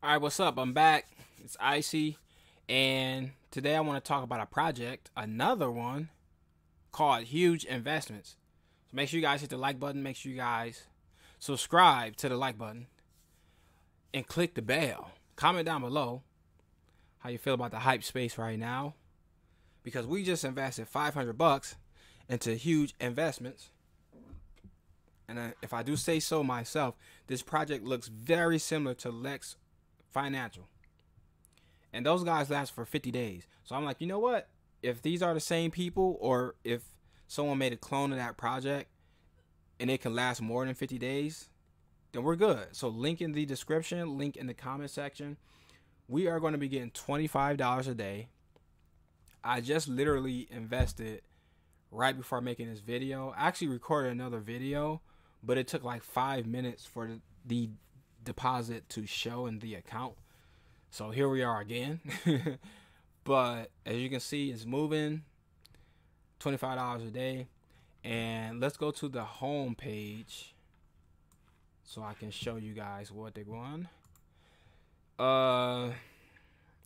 All right, what's up? I'm back. It's Icy, and today I want to talk about a project, another one called Huge Investments. So make sure you guys hit the like button. Make sure you guys subscribe to the like button and click the bell. Comment down below how you feel about the HYIP space right now, because we just invested 500 bucks into huge investments. And uh, if I do say so myself, this project looks very similar to Lex financial. And those guys last for 50 days. So I'm like, you know what? If these are the same people, or if someone made a clone of that project and it can last more than 50 days, then we're good. So, link in the description, link in the comment section. We are going to be getting $25 a day. I just literally invested right before making this video. I actually recorded another video, but it took like five minutes for the deposit to show in the account. So here we are again. but as you can see, it's moving $25 a day. And let's go to the home page so I can show you guys what they're going. Uh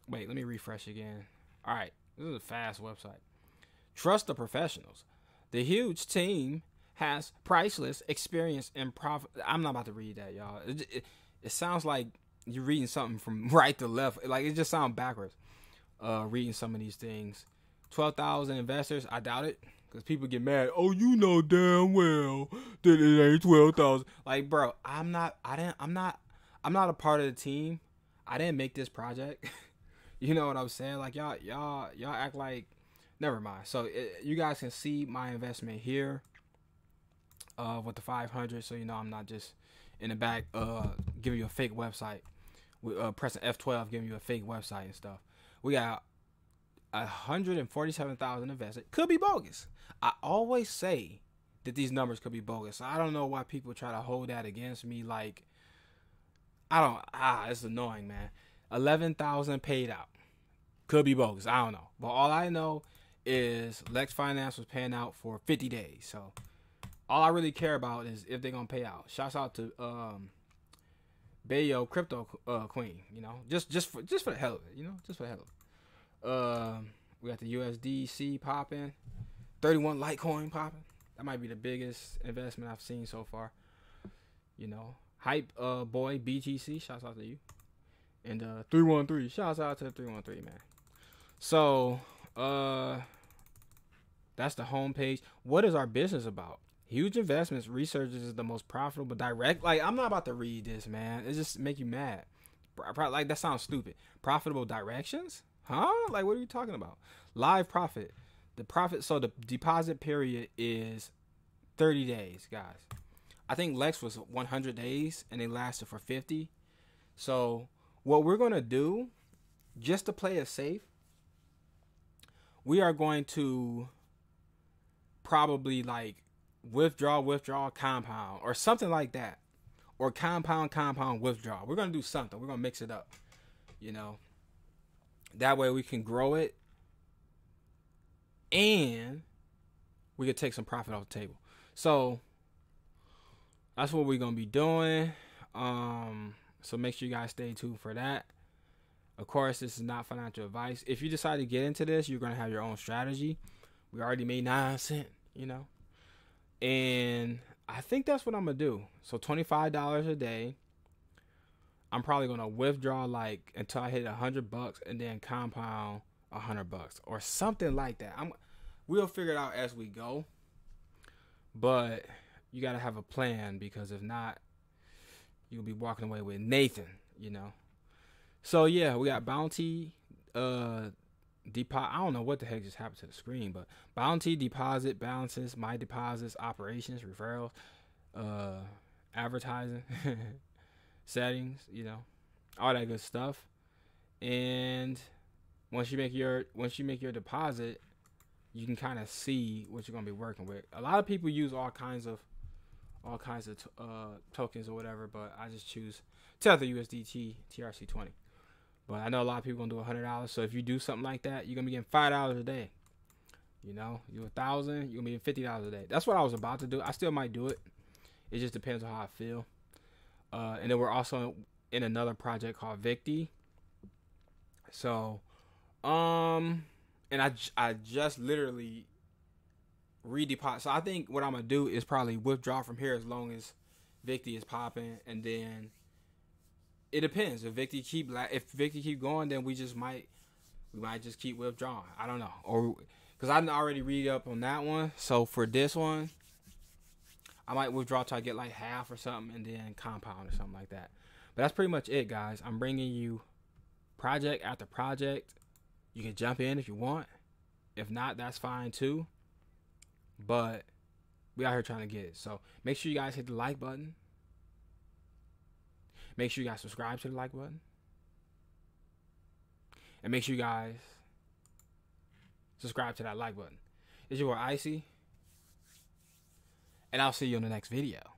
wait, let me refresh again. All right, this is a fast website. Trust the professionals. The huge team has priceless experience and profit. I'm not about to read that, y'all. It, it, it sounds like you're reading something from right to left. Like it just sounds backwards. Uh, reading some of these things. Twelve thousand investors. I doubt it because people get mad. Oh, you know damn well that it ain't twelve thousand. Like, bro, I'm not. I didn't. I'm not. I'm not a part of the team. I didn't make this project. you know what I'm saying? Like y'all, y'all, y'all act like. Never mind. So it, you guys can see my investment here. Uh, with the 500, so you know I'm not just in the back uh giving you a fake website with uh, pressing F12 giving you a fake website and stuff. We got 147,000 invested. Could be bogus. I always say that these numbers could be bogus. I don't know why people try to hold that against me like I don't ah it's annoying, man. 11,000 paid out. Could be bogus. I don't know. But all I know is Lex Finance was paying out for 50 days. So all I really care about is if they're gonna pay out. Shouts out to um Bayo Crypto uh, Queen, you know, just just for just for the hell of it, you know, just for the hell of it. Um, we got the USDC popping, 31 Litecoin popping. That might be the biggest investment I've seen so far. You know, hype uh boy BGC, shouts out to you. And uh 313, shouts out to the 313 man. So uh that's the homepage. What is our business about? Huge investments researches is the most profitable direct. Like I'm not about to read this, man. It just make you mad. Like that sounds stupid. Profitable directions, huh? Like what are you talking about? Live profit. The profit. So the deposit period is 30 days, guys. I think Lex was 100 days and they lasted for 50. So what we're gonna do, just to play it safe, we are going to probably like withdraw, withdraw, compound, or something like that. Or compound, compound, withdraw. We're gonna do something. We're gonna mix it up. You know. That way we can grow it and we could take some profit off the table. So that's what we're gonna be doing. Um, so make sure you guys stay tuned for that. Of course, this is not financial advice. If you decide to get into this, you're gonna have your own strategy. We already made nine cent, you know. And I think that's what I'm gonna do. So twenty five dollars a day. I'm probably gonna withdraw like until I hit a hundred bucks and then compound a hundred bucks or something like that. I'm we'll figure it out as we go. But you gotta have a plan because if not, you'll be walking away with Nathan, you know. So yeah, we got bounty, uh deposit. I don't know what the heck just happened to the screen, but bounty deposit balances, my deposits, operations, referrals, uh, advertising, settings, you know, all that good stuff. And once you make your once you make your deposit, you can kind of see what you're gonna be working with. A lot of people use all kinds of all kinds of uh, tokens or whatever, but I just choose Tether USDT TRC20. But I know a lot of people gonna do a hundred dollars. So if you do something like that, you're gonna be getting five dollars a day. You know, you a thousand, you're gonna be getting fifty dollars a day. That's what I was about to do. I still might do it. It just depends on how I feel. Uh, and then we're also in another project called Victey. So, um, and I I just literally redeposit. So I think what I'm gonna do is probably withdraw from here as long as Victey is popping, and then it depends. If Victey keep if Victey keep going, then we just might we might just keep withdrawing. I don't know, or because I already read up on that one. So for this one, I might withdraw till I get like half or something, and then compound or something like that. But that's pretty much it, guys. I'm bringing you project after project. You can jump in if you want. If not, that's fine too. But we out here trying to get it. So make sure you guys hit the like button. Make sure you guys subscribe to the like button. And make sure you guys subscribe to that like button. It's your boy Icy. And I'll see you in the next video.